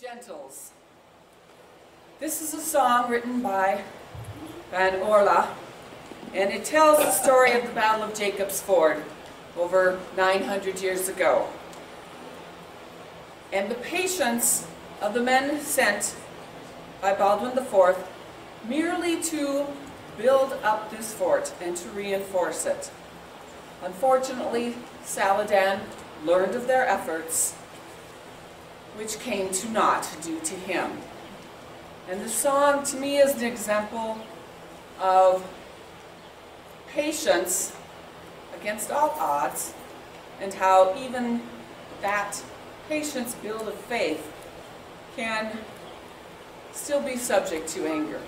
Gentles. This is a song written by Van Orla, and it tells the story of the Battle of Jacob's Ford over 900 years ago. And the patience of the men sent by Baldwin IV merely to build up this fort and to reinforce it. Unfortunately, Saladin learned of their efforts which came to naught due to him. And the song to me is an example of patience against all odds and how even that patience build of faith can still be subject to anger.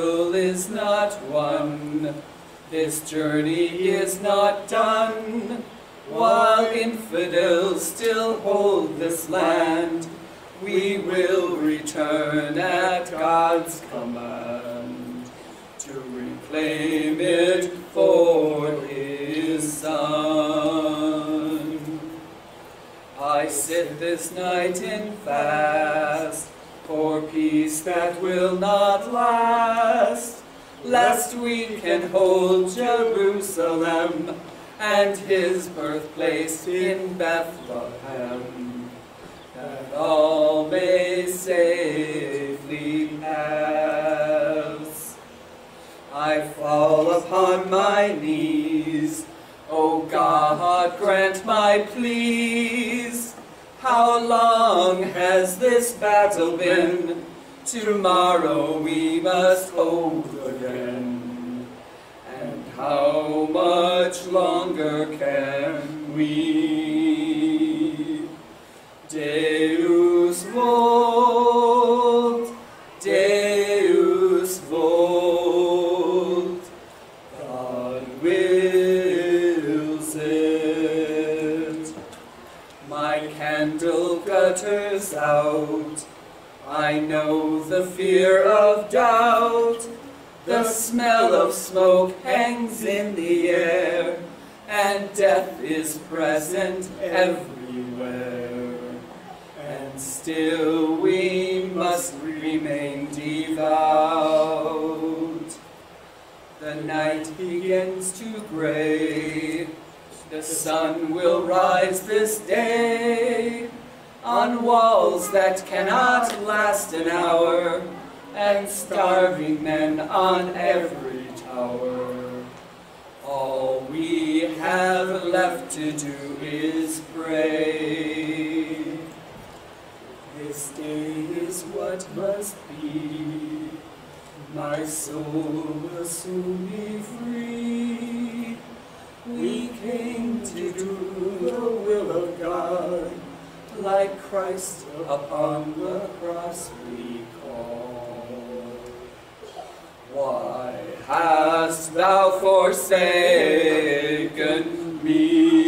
Battle is not won, this journey is not done. While infidels still hold this land, we will return at God's command to reclaim it for His Son. I sit this night in fast, for peace that will not last, lest we can hold Jerusalem and his birthplace in Bethlehem, that all may safely pass. I fall upon my knees, O God, grant my pleas, how long has this battle been? Tomorrow we must hope again. And how much longer can we? Deus I know the fear of doubt. The smell of smoke hangs in the air, and death is present everywhere. And still we must remain devout. The night begins to gray, the sun will rise this day on walls that cannot last an hour, and starving men on every tower. All we have left to do is pray. This day is what must be. My soul will soon be free. We came to do like Christ upon the cross we call. Why hast thou forsaken me?